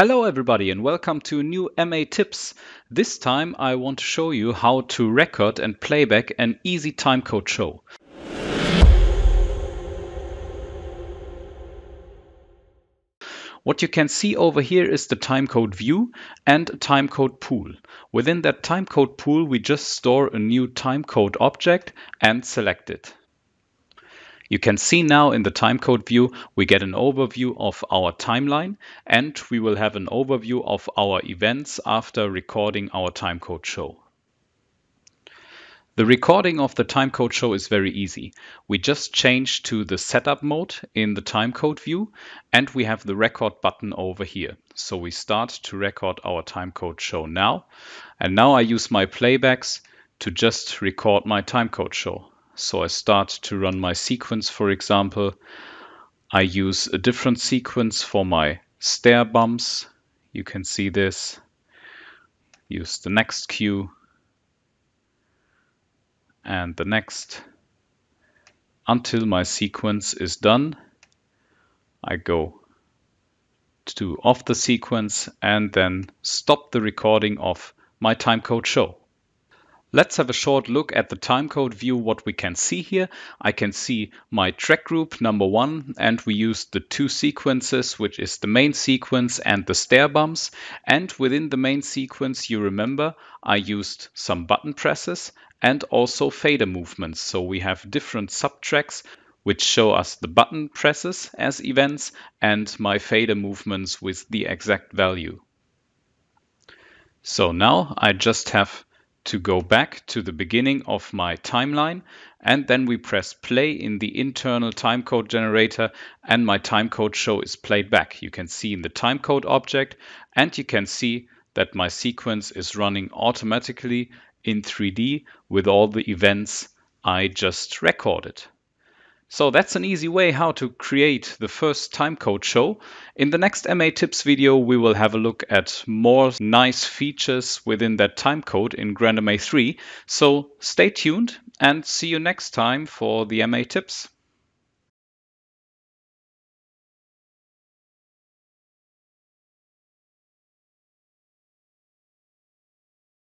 Hello everybody and welcome to new MA Tips. This time I want to show you how to record and playback an easy timecode show. What you can see over here is the timecode view and timecode pool. Within that timecode pool we just store a new timecode object and select it. You can see now in the timecode view, we get an overview of our timeline and we will have an overview of our events after recording our timecode show. The recording of the timecode show is very easy. We just change to the setup mode in the timecode view and we have the record button over here. So we start to record our timecode show now. And now I use my playbacks to just record my timecode show. So I start to run my sequence, for example. I use a different sequence for my stair bumps. You can see this. Use the next cue and the next until my sequence is done. I go to off the sequence and then stop the recording of my timecode show. Let's have a short look at the timecode view, what we can see here. I can see my track group number one, and we used the two sequences, which is the main sequence and the stair bumps. And within the main sequence, you remember, I used some button presses and also fader movements. So we have different subtracks which show us the button presses as events and my fader movements with the exact value. So now I just have to go back to the beginning of my timeline and then we press play in the internal timecode generator and my timecode show is played back. You can see in the timecode object and you can see that my sequence is running automatically in 3D with all the events I just recorded. So that's an easy way how to create the first timecode show. In the next MA tips video, we will have a look at more nice features within that timecode in GrandMA 3. So stay tuned and see you next time for the MA tips.